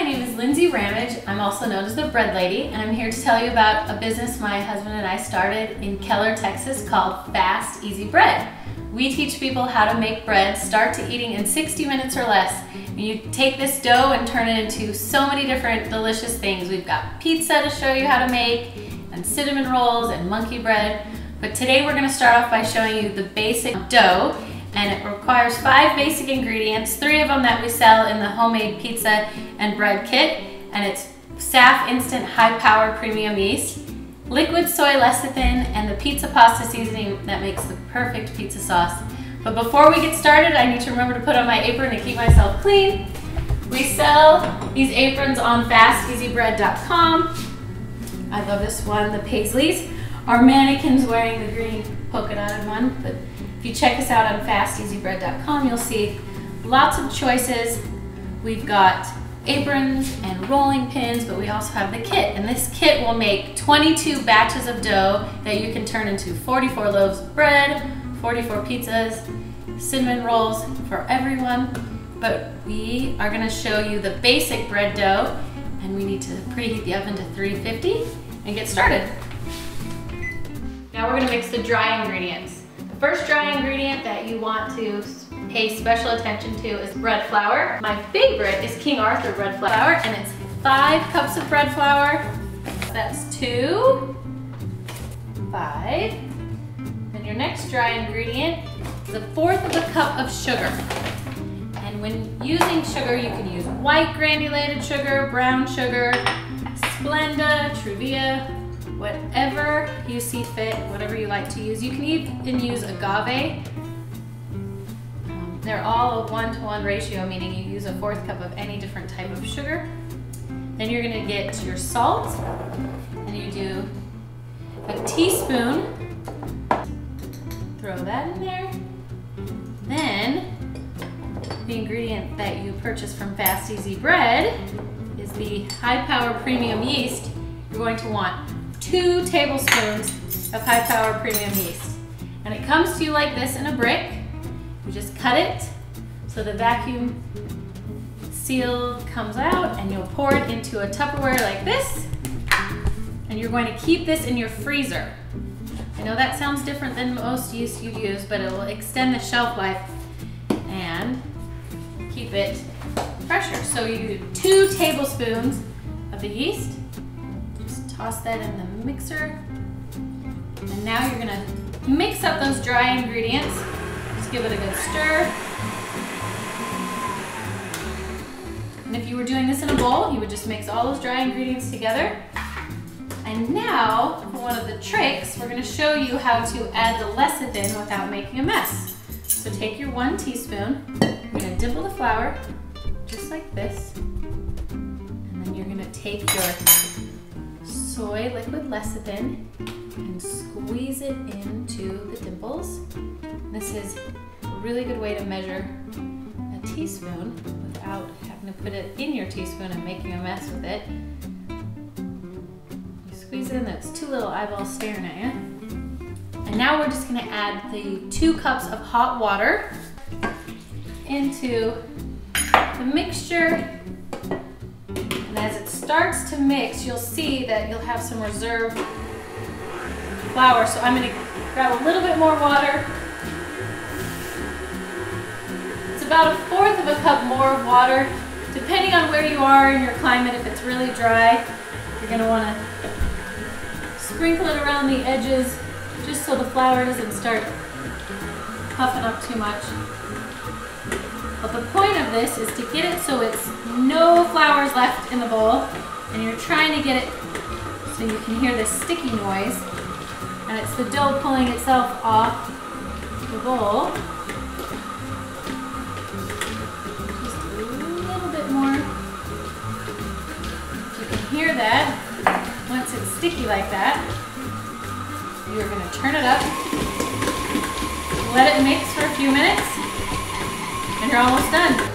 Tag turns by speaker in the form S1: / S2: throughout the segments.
S1: my name is Lindsay Ramage. I'm also known as the Bread Lady, and I'm here to tell you about a business my husband and I started in Keller, Texas called Fast Easy Bread. We teach people how to make bread, start to eating in 60 minutes or less. And you take this dough and turn it into so many different delicious things. We've got pizza to show you how to make, and cinnamon rolls, and monkey bread. But today we're gonna start off by showing you the basic dough and it requires five basic ingredients, three of them that we sell in the homemade pizza and bread kit, and it's SAF Instant High Power Premium Yeast, liquid soy lecithin, and the pizza pasta seasoning that makes the perfect pizza sauce. But before we get started, I need to remember to put on my apron to keep myself clean. We sell these aprons on fasteasybread.com. I love this one, the Paisleys. Our mannequin's wearing the green polka dotted one, but if you check us out on fasteasybread.com, you'll see lots of choices. We've got aprons and rolling pins, but we also have the kit. And this kit will make 22 batches of dough that you can turn into 44 loaves of bread, 44 pizzas, cinnamon rolls for everyone. But we are gonna show you the basic bread dough and we need to preheat the oven to 350 and get started. Now we're gonna mix the dry ingredients. The First dry ingredient that you want to pay special attention to is bread flour. My favorite is King Arthur bread flour and it's five cups of bread flour. That's two, five. Then your next dry ingredient is a fourth of a cup of sugar. And when using sugar, you can use white granulated sugar, brown sugar, Splenda, Truvia, whatever you see fit, whatever you like to use. You can even use agave. Um, they're all a one-to-one -one ratio, meaning you use a fourth cup of any different type of sugar. Then you're gonna get your salt, and you do a teaspoon. Throw that in there. Then, the ingredient that you purchase from Fast Easy Bread is the high power premium yeast. You're going to want two tablespoons of high power premium yeast. And it comes to you like this in a brick. You just cut it so the vacuum seal comes out and you'll pour it into a Tupperware like this. And you're going to keep this in your freezer. I know that sounds different than most yeast you use, but it will extend the shelf life and keep it fresher. So you do two tablespoons of the yeast Toss that in the mixer. And now you're gonna mix up those dry ingredients. Just give it a good stir. And if you were doing this in a bowl, you would just mix all those dry ingredients together. And now, for one of the tricks, we're gonna show you how to add the lecithin without making a mess. So take your one teaspoon, you're gonna dimple the flour, just like this. And then you're gonna take your soy liquid lecithin and squeeze it into the dimples. This is a really good way to measure a teaspoon without having to put it in your teaspoon and making a mess with it. You squeeze it in, that's two little eyeballs staring at you. And now we're just gonna add the two cups of hot water into the mixture starts to mix, you'll see that you'll have some reserve flour. So I'm gonna grab a little bit more water. It's about a fourth of a cup more of water. Depending on where you are in your climate, if it's really dry, you're gonna wanna sprinkle it around the edges just so the flour doesn't start puffing up too much. But the point of this is to get it so it's no flours left in the bowl and you're trying to get it so you can hear this sticky noise and it's the dough pulling itself off the bowl. Just a little bit more. You can hear that once it's sticky like that. You're going to turn it up, let it mix for a few minutes, and you're almost done.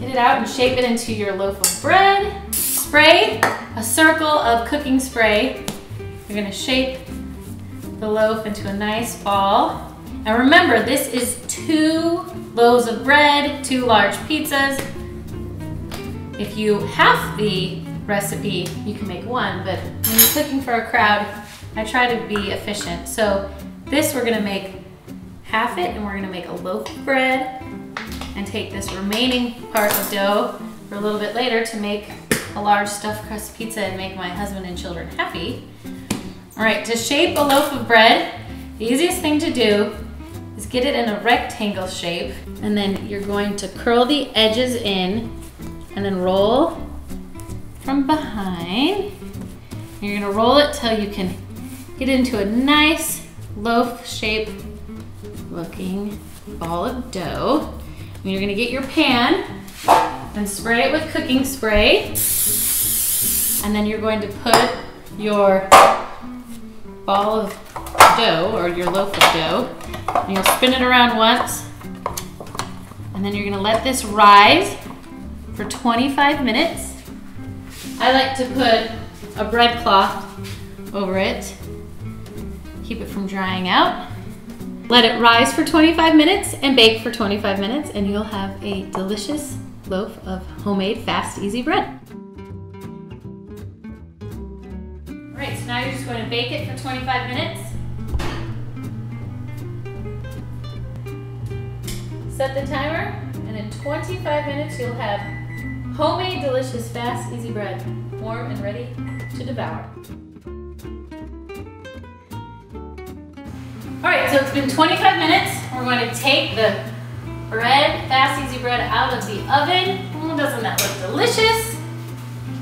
S1: Get it out and shape it into your loaf of bread. Spray a circle of cooking spray. You're gonna shape the loaf into a nice ball. And remember, this is two loaves of bread, two large pizzas. If you half the recipe, you can make one, but when you're cooking for a crowd, I try to be efficient. So this we're gonna make half it and we're gonna make a loaf of bread and take this remaining part of dough for a little bit later to make a large stuffed crust pizza and make my husband and children happy. All right, to shape a loaf of bread, the easiest thing to do is get it in a rectangle shape and then you're going to curl the edges in and then roll from behind. You're gonna roll it till you can get into a nice loaf shape looking ball of dough. You're gonna get your pan and spray it with cooking spray. And then you're going to put your ball of dough or your loaf of dough. And you'll spin it around once. And then you're gonna let this rise for 25 minutes. I like to put a bread cloth over it. Keep it from drying out. Let it rise for 25 minutes and bake for 25 minutes and you'll have a delicious loaf of homemade fast easy bread. All right, so now you're just going to bake it for 25 minutes. Set the timer, and in 25 minutes you'll have homemade, delicious, fast, easy bread, warm and ready to devour. All right, so it's been 25 minutes. We're going to take the bread, fast, easy bread out of the oven. Doesn't that look delicious?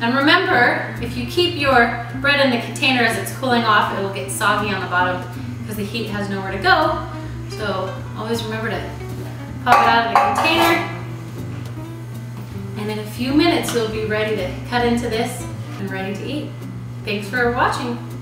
S1: And remember, if you keep your bread in the container as it's cooling off, it will get soggy on the bottom because the heat has nowhere to go. So always remember to pop it out of the container. And in a few minutes, you'll be ready to cut into this and ready to eat. Thanks for watching.